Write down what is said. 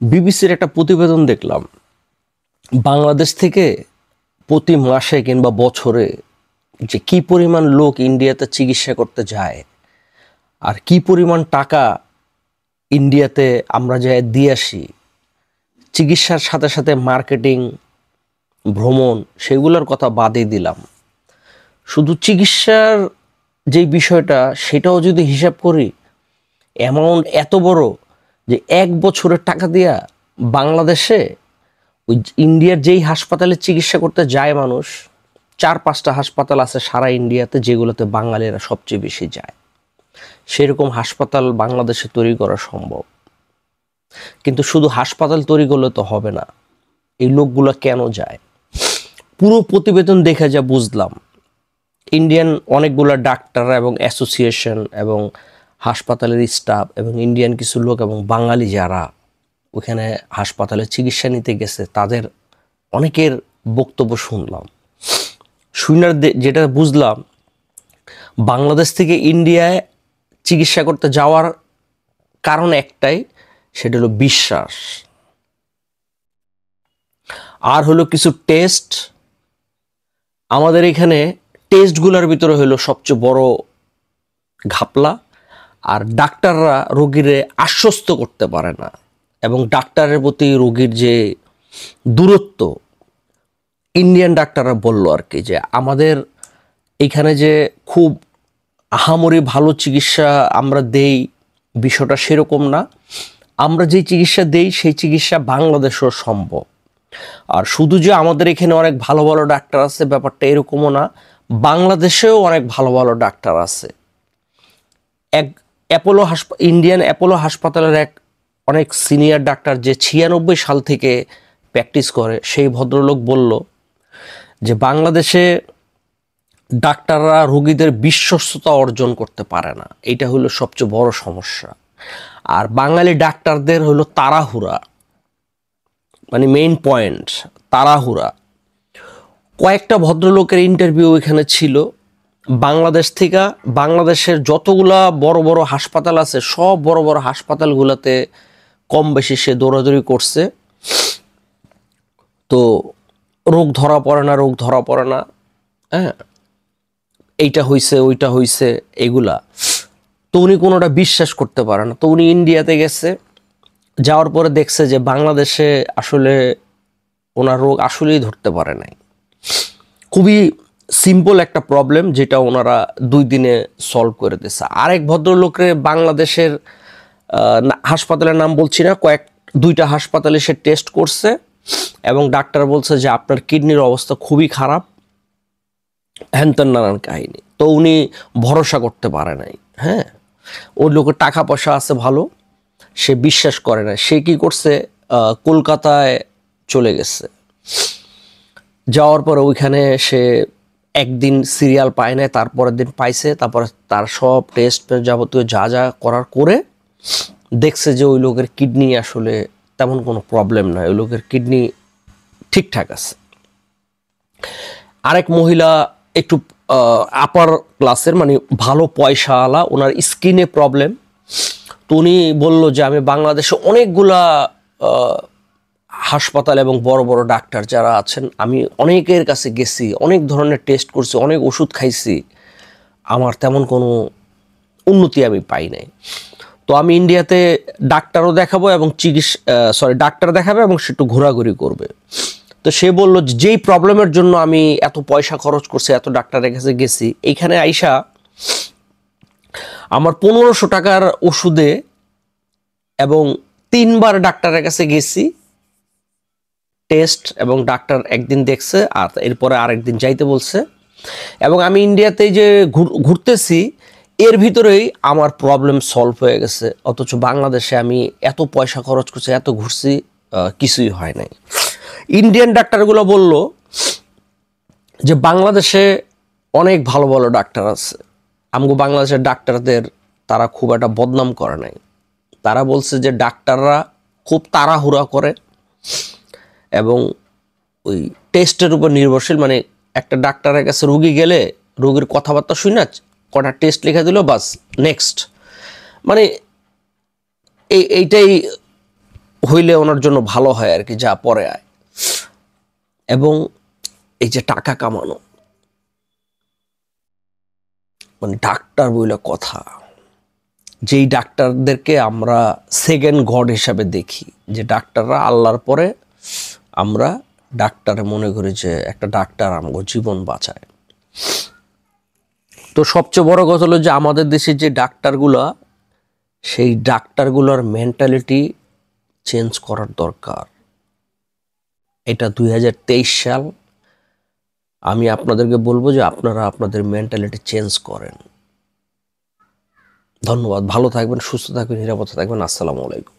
বিবিসির একটা প্রতিবেদন দেখলাম। বাংলাদেশ থেকে প্রতি মাসে কিংবা বছরে যে কি পরিমাণ লোক ইন্ডিয়াতে চিকিৎসা করতে যায় আর কি পরিমাণ টাকা ইন্ডিয়াতে আমরা যাই দিয়ে আসি, চিকিৎসার সাথে সাথে মার্কেটিং, ভ্রমণ সেগুলোর কথা বাদই দিলাম। শুধু চিকিৎসার যেই বিষয়টা, সেটাও যদি হিসাব করি অ্যামাউন্ট এত বড় যে এক বছরের টাকা দিয়া বাংলাদেশে ওই ইন্ডিয়ার যেই হাসপাতালে চিকিৎসা করতে যায় মানুষ, চার পাঁচটা হাসপাতাল আছে সারা ইন্ডিয়াতে যেগুলোতে বাঙালিরা সবচেয়ে বেশি যায়। সেরকম হাসপাতাল বাংলাদেশে তৈরি করা সম্ভব। কিন্তু শুধু হাসপাতাল তৈরি করলে তো হবে না, এই লোকগুলো কেন যায়? পুরো প্রতিবেদন দেখে যা বুঝলাম, ইন্ডিয়ান অনেকগুলো ডাক্তার এবং অ্যাসোসিয়েশন এবং হাসপাতালের স্টাফ এবং ইন্ডিয়ান কিছু লোক এবং বাঙালি যারা ওখানে হাসপাতালে চিকিৎসা নিতে গেছে, তাদের অনেকের বক্তব্য শুনলাম। শুনার যেটা বুঝলাম, বাংলাদেশ থেকে ইন্ডিয়ায় চিকিৎসা করতে যাওয়ার কারণ একটাই, সেটা হলো বিশ্বাস। আর হলো কিছু টেস্ট। আমাদের এখানে টেস্টগুলোর ভিতরে হলো সবচেয়ে বড় ঘাপলা। আর ডাক্তাররা রোগীরে আশ্বস্ত করতে পারে না। এবং ডাক্তারের প্রতি রোগীর যে দূরত্ব, ইন্ডিয়ান ডাক্তাররা বলল আর কি যে, আমাদের এখানে যে খুব আহামরি ভালো চিকিৎসা আমরা দেই বিষয়টা সেরকম না। আমরা যে চিকিৎসা দেই, সেই চিকিৎসা বাংলাদেশেও সম্ভব। আর শুধু যে আমাদের এখানে অনেক ভালো ভালো ডাক্তার আছে, ব্যাপারটা এরকমও না। বাংলাদেশেও অনেক ভালো ভালো ডাক্তার আছে। এক অ্যাপোলো হাসপা ইন্ডিয়ান অ্যাপোলো হাসপাতালের এক অনেক সিনিয়র ডাক্তার যে ছিয়ানব্বই সাল থেকে প্র্যাকটিস করে, সেই ভদ্রলোক বলল যে বাংলাদেশে ডাক্তাররা রোগীদের বিশ্বস্ততা অর্জন করতে পারে না। এটা হলো সবচেয়ে বড় সমস্যা। আর বাঙালি ডাক্তারদের হলো তাড়াহুড়া। মানে মেইন পয়েন্ট তাড়াহুড়া। কয়েকটা ভদ্রলোকের ইন্টারভিউ এখানে ছিল। বাংলাদেশ থেকে বাংলাদেশের যতগুলা বড় বড় হাসপাতাল আছে, সব বড় বড় হাসপাতালগুলোতে কম বেশি সে দৌড়াদৌড়ি করছে। তো রোগ ধরা পড়ে না, রোগ ধরা পড়ে না হ্যাঁ? এইটা হইছে, ওইটা হইছে, এগুলা। তো উনি কোনোটা বিশ্বাস করতে পারে না। তো উনি ইন্ডিয়াতে গেছে, যাওয়ার পরে দেখছে যে বাংলাদেশে আসলে ওনার রোগ আসলেই ধরতে পারে নাই। খুবই সিম্পল একটা প্রবলেম যেটা ওনারা দুই দিনে সলভ করে দিচ্ছে আরেক ভদ্রলোকের বাংলাদেশের হাসপাতালের নাম বলছি না, কয়েক, দুইটা হাসপাতালে সে টেস্ট করছে এবং ডাক্তার বলছে যে আপনার কিডনির অবস্থা খুবই খারাপ হ্যানতেন নানান কাহিনী। তো উনি ভরসা করতে পারে নাই হ্যাঁ? ওই লোকের টাকা পয়সা আছে ভালো, সে বিশ্বাস করে না সে কি করছে? কলকাতায় চলে গেছে। যাওয়ার পরে ওইখানে সে একদিন সিরিয়াল পায় না তারপরের দিন পাইছে, তারপরে তার সব টেস্ট যাবতীয় যা যা করার করে দেখছে যে ওই লোকের কিডনি আসলে তেমন কোনো প্রবলেম নয় ওই লোকের কিডনি ঠিকঠাক আছে। আরেক মহিলা একটু আপার ক্লাসের মানে ভালো পয়সাওয়ালা, ওনার স্কিনে প্রবলেম তো উনি বলল যে, আমি বাংলাদেশে অনেকগুলা হাসপাতাল এবং বড় বড় ডাক্তার যারা আছেন, আমি অনেকের কাছে গেছি, অনেক ধরনের টেস্ট করছি, অনেক ওষুধ খাইছি, আমার তেমন কোনো উন্নতি আমি পাই নাই। তো আমি ইন্ডিয়াতে ডাক্তারও দেখাবো এবং চিকিৎসা সরি ডাক্তার দেখাবে এবং সে একটু ঘোরাঘুরি করবে। তো সে বলল যেই প্রবলেমের জন্য আমি এত পয়সা খরচ করছি, এত ডাক্তারের কাছে গেছি, এইখানে আইসা আমার পনেরোশো টাকার ওষুধে এবং তিনবার ডাক্তারের কাছে গেছি টেস্ট এবং ডাক্তার একদিন দেখছে আর এরপরে আরেকদিন যাইতে বলছে। এবং আমি ইন্ডিয়াতে যে ঘুরতেছি, এর ভিতরেই আমার প্রবলেম সলভ হয়ে গেছে। অথচ বাংলাদেশে আমি এত পয়সা খরচ করছি, এত ঘুরছি কিছুই হয় নাই। ইন্ডিয়ান ডাক্তারগুলো বলল যে, বাংলাদেশে অনেক ভালো ভালো ডাক্তার আছে। আমগো বাংলাদেশের ডাক্তারদের তারা খুব একটা বদনাম করে নাই। তারা বলছে যে, ডাক্তাররা খুব তাড়াহুড়া করে। এবং ওই টেস্টের উপর নির্ভরশীল মানে একটা ডাক্তারের কাছে রুগী গেলে রোগীর কথাবার্তা শুনে কটা টেস্ট লিখে দিল, বাস নেক্সট মানে এই, এইটাই হইলে ওনার জন্য ভালো হয় আর কি, যা পরে আয়। এবং এই যে টাকা কামানো মানে ডাক্তার বইলে কথা, যেই ডাক্তারদেরকে আমরা সেকেন্ড গড হিসাবে দেখি, যে ডাক্তাররা আল্লাহর পরে আমরা ডাক্তারে মনে করি যে একটা ডাক্তার আমাকে জীবন বাঁচায়। তো সবচেয়ে বড় কথা হলো যে আমাদের দেশে যে ডাক্তারগুলা, সেই ডাক্তারগুলোর মেন্টালিটি চেঞ্জ করার দরকার। এটা দুই হাজার তেইশ সাল আমি আপনাদেরকে বলব যে আপনারা আপনাদের মেন্টালিটি চেঞ্জ করেন। ধন্যবাদ, ভালো থাকবেন, সুস্থ থাকবেন, নিরাপদে থাকবেন, আসসালামু আলাইকুম।